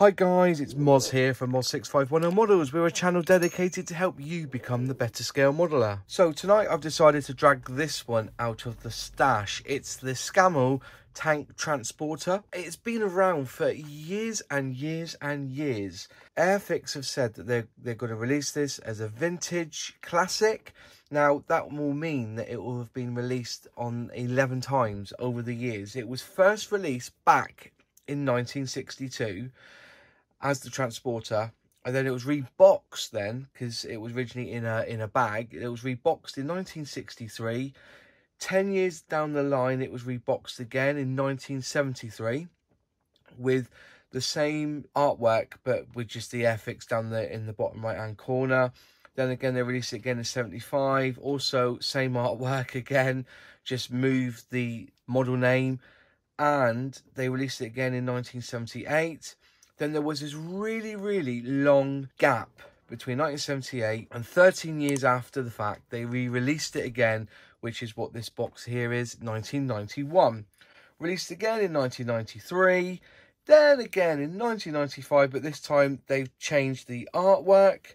Hi guys, it's Moz here from Moz651 Models. We're a channel dedicated to help you become the better scale modeler. So tonight I've decided to drag this one out of the stash. It's the Scammell tank transporter. It's been around for years and years and years. Airfix have said that they're, they're going to release this as a vintage classic. Now that will mean that it will have been released on 11 times over the years. It was first released back in 1962 as the transporter and then it was reboxed then because it was originally in a in a bag. It was reboxed in 1963 10 years down the line it was reboxed again in 1973 with the same artwork but with just the airfix down there in the bottom right hand corner. Then again they released it again in 75 also same artwork again just moved the model name and they released it again in 1978 then there was this really, really long gap between 1978 and 13 years after the fact, they re-released it again, which is what this box here is, 1991. Released again in 1993, then again in 1995, but this time they've changed the artwork.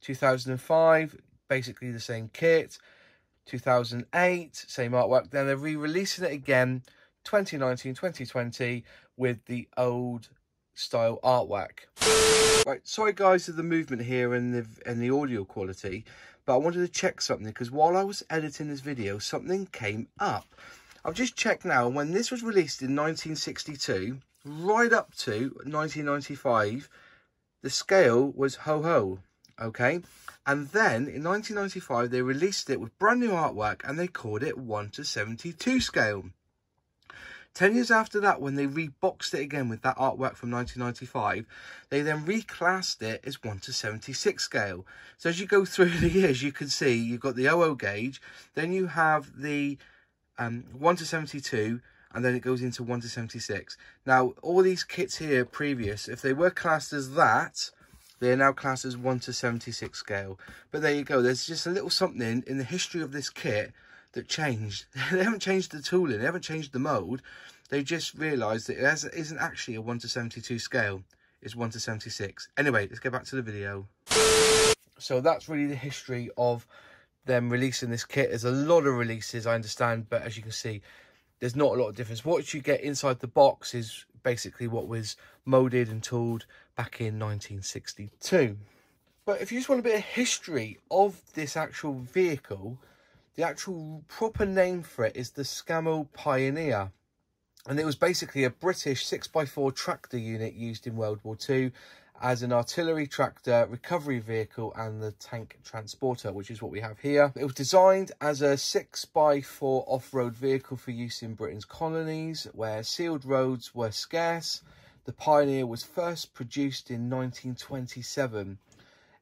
2005, basically the same kit. 2008, same artwork. Then they're re-releasing it again, 2019, 2020, with the old style artwork. Right, sorry guys for the movement here and the and the audio quality, but I wanted to check something because while I was editing this video, something came up. I've just checked now, when this was released in 1962, right up to 1995, the scale was ho-ho, okay? And then in 1995, they released it with brand new artwork and they called it 1 to 72 scale. 10 years after that, when they reboxed it again with that artwork from 1995, they then reclassed it as 1 to 76 scale. So as you go through the years, you can see you've got the OO gauge, then you have the um, 1 to 72, and then it goes into 1 to 76. Now, all these kits here previous, if they were classed as that, they are now classed as 1 to 76 scale. But there you go, there's just a little something in the history of this kit that changed. they haven't changed the tooling, they haven't changed the mould. They just realised that it isn't actually a 1 to 72 scale. It's 1 to 76. Anyway, let's get back to the video. So that's really the history of them releasing this kit. There's a lot of releases, I understand, but as you can see, there's not a lot of difference. What you get inside the box is basically what was molded and tooled back in 1962. But if you just want a bit of history of this actual vehicle, the actual proper name for it is the Scammell Pioneer. And it was basically a British 6x4 tractor unit used in World War II as an artillery tractor, recovery vehicle and the tank transporter, which is what we have here. It was designed as a 6x4 off-road vehicle for use in Britain's colonies, where sealed roads were scarce. The Pioneer was first produced in 1927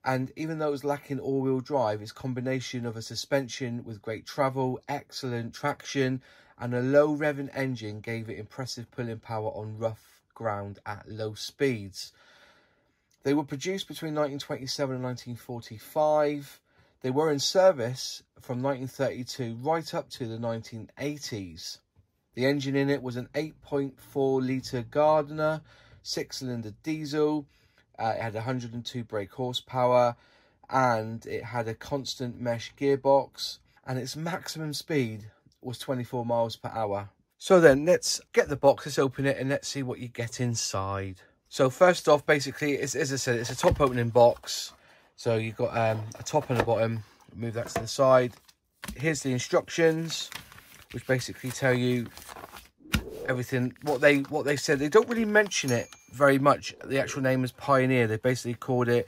and even though it was lacking all-wheel drive, its combination of a suspension with great travel, excellent traction, and a low revving engine gave it impressive pulling power on rough ground at low speeds. They were produced between 1927 and 1945. They were in service from 1932 right up to the 1980s. The engine in it was an 8.4 litre Gardner, six-cylinder diesel, uh, it had 102 brake horsepower and it had a constant mesh gearbox and its maximum speed was 24 miles per hour. So then let's get the box, let's open it and let's see what you get inside. So first off, basically, as I said, it's a top opening box. So you've got um, a top and a bottom. Move that to the side. Here's the instructions, which basically tell you everything what they what they said they don't really mention it very much the actual name is pioneer. They basically called it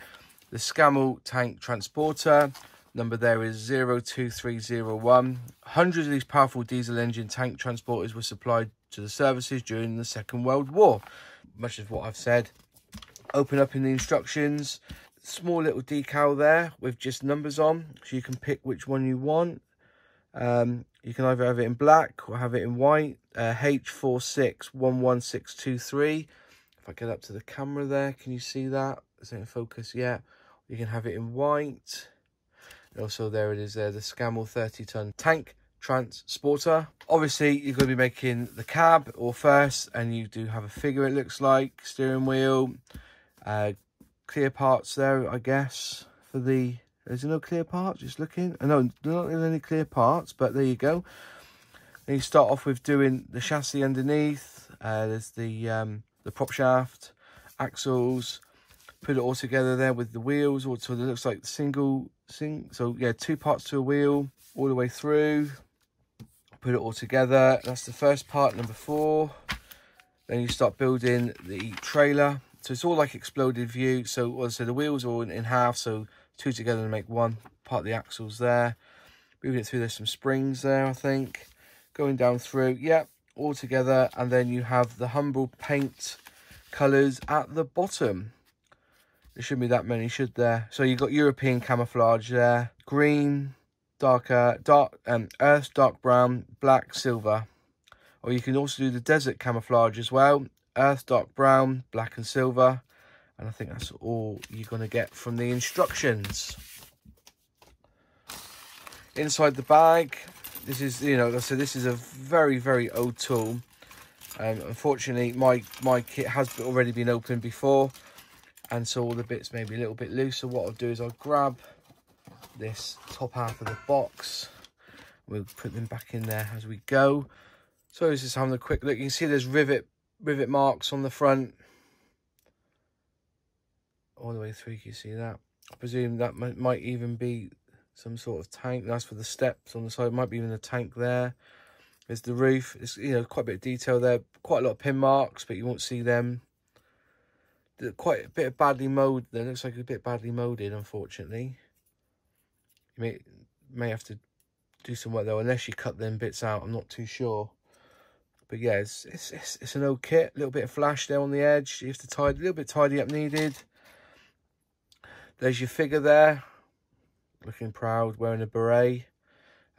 the Scammell tank transporter. Number there is 02301 hundreds of these powerful diesel engine tank transporters were supplied to the services during the second world war. Much of what i've said. Open up in the instructions. Small little decal there with just numbers on so you can pick which one you want. Um, you can either have it in black or have it in white. Uh, H4611623. If I get up to the camera there, can you see that? Is it in focus yet? You can have it in white. And also there it is there, the Scammell 30 ton tank transporter. Obviously, you're going to be making the cab or first, and you do have a figure, it looks like, steering wheel, Uh, clear parts there, I guess, for the... There's no clear parts, just looking. I know, not any clear parts, but there you go. Then you start off with doing the chassis underneath. Uh, there's the um, the prop shaft, axles. Put it all together there with the wheels. So it looks like single, sing. So yeah, two parts to a wheel all the way through. Put it all together. That's the first part, number four. Then you start building the trailer. So it's all like exploded view. So, so the wheels are in, in half, so two together to make one. Part of the axles there. Moving it through, there's some springs there, I think. Going down through, yep, all together. And then you have the Humbrol paint colours at the bottom. There shouldn't be that many, should there? So you've got European camouflage there. Green, darker, dark, um, earth, dark brown, black, silver. Or you can also do the desert camouflage as well. Earth, dark brown, black and silver. And I think that's all you're going to get from the instructions. Inside the bag, this is, you know, so this is a very, very old tool. Um, unfortunately, my, my kit has already been opened before. And so all the bits may be a little bit loose. So what I'll do is I'll grab this top half of the box. We'll put them back in there as we go. So this is having a quick look. You can see there's rivet rivet marks on the front. All the way through, you see that. I presume that might even be some sort of tank. That's for the steps on the side. Might be even a tank there. There's the roof. It's you know quite a bit of detail there. Quite a lot of pin marks, but you won't see them. Quite a bit of badly mowed. There looks like a bit badly molded, unfortunately. You may may have to do some work though, unless you cut them bits out. I'm not too sure. But yeah, it's, it's, it's, it's, an old kit. A little bit of flash there on the edge. You have to tidy, a little bit tidy up needed. There's your figure there. Looking proud, wearing a beret.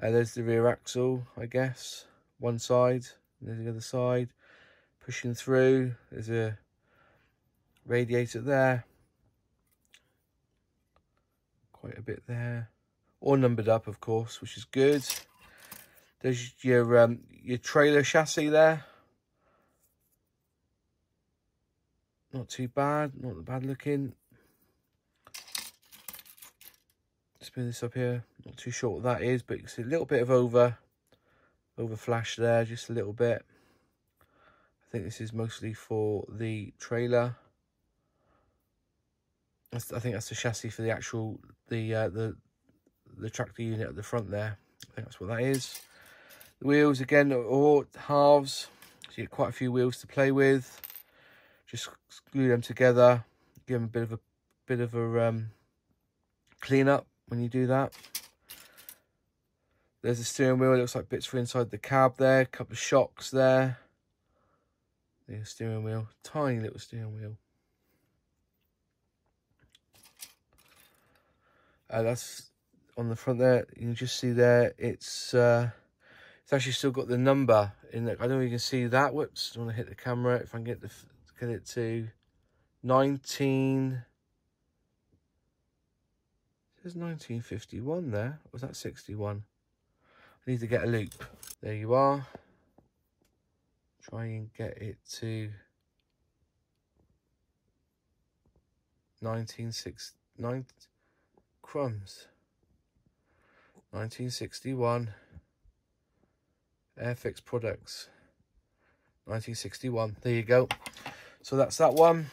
Uh, there's the rear axle, I guess. One side. There's the other side. Pushing through. There's a radiator there. Quite a bit there. All numbered up, of course, which is good. There's your um, your trailer chassis there. Not too bad, not bad looking. Spin this up here. Not too sure what that is, but see a little bit of over, over flash there, just a little bit. I think this is mostly for the trailer. I think that's the chassis for the actual the uh, the the tractor unit at the front there. I think that's what that is. The wheels, again, are all halves. So you get quite a few wheels to play with. Just glue them together. Give them a bit of a bit of a um, clean up when you do that. There's the steering wheel. It looks like bits for inside the cab there. A couple of shocks there. The steering wheel. Tiny little steering wheel. Uh, that's on the front there. You can just see there. It's uh, it's actually still got the number in there. I don't know if you can see that. Whoops, I want to hit the camera. If I can get the get it to 19. Says 1951 there. Was that 61? I need to get a loupe. There you are. Try and get it to 1969. Crumbs. 1961. Airfix Products. 1961. There you go. So that's that one.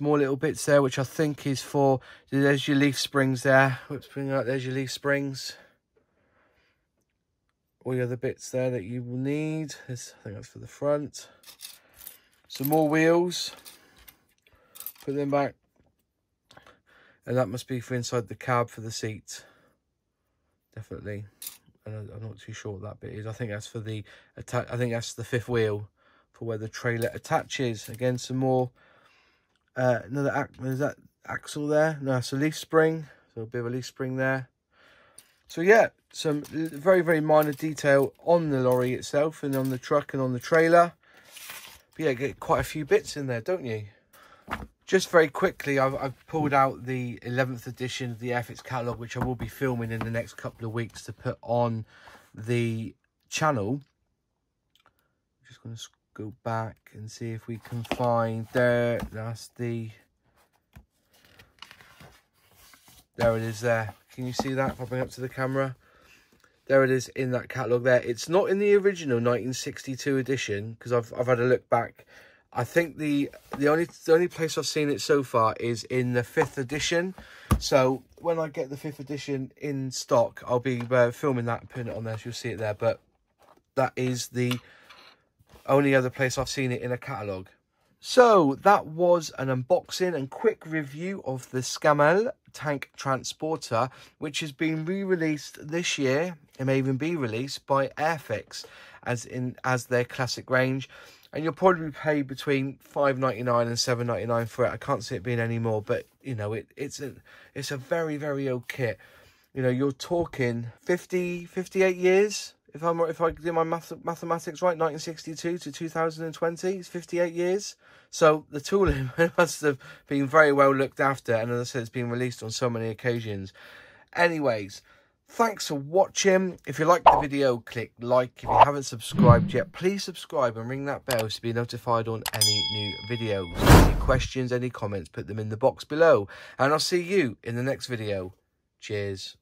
More little bits there, which I think is for... There's your leaf springs there. Whoops, bring out. There's your leaf springs. All the other bits there that you will need. This, I think that's for the front. Some more wheels. Put them back. And that must be for inside the cab for the seat. Definitely and I'm not too sure what that bit is. I think that's for the. I think that's the fifth wheel for where the trailer attaches. Again, some more. Uh, another is that axle there? No, it's a leaf spring. So a bit of a leaf spring there. So yeah, some very very minor detail on the lorry itself and on the truck and on the trailer. But yeah, get quite a few bits in there, don't you? Just very quickly, I've, I've, pulled out the 11th edition of the Airfix catalogue, which I will be filming in the next couple of weeks to put on the channel. I'm just going to go back and see if we can find there. That's the... There it is there. Can you see that popping up to the camera? There it is in that catalogue there. It's not in the original 1962 edition because I've, I've had a look back. I think the the only the only place I've seen it so far is in the fifth edition. So when I get the fifth edition in stock, I'll be uh, filming that and putting it on there. So you'll see it there. But that is the only other place I've seen it in a catalogue. So that was an unboxing and quick review of the Scammell Tank Transporter, which has been re-released this year. It may even be released by Airfix as in as their classic range. And you'll probably pay between five ninety nine and seven ninety nine for it. I can't see it being any more, but you know it it's a it's a very very old kit. You know you're talking 50, 58 years if I'm if I do my math, mathematics right, 1962 to 2020, it's 58 years. So the tooling must have been very well looked after, and as I said, it's been released on so many occasions. Anyways, thanks for watching. If you liked the video, click like. If you haven't subscribed yet, please subscribe and ring that bell to be notified on any new videos. Any questions, any comments, put them in the box below, and I'll see you in the next video. Cheers.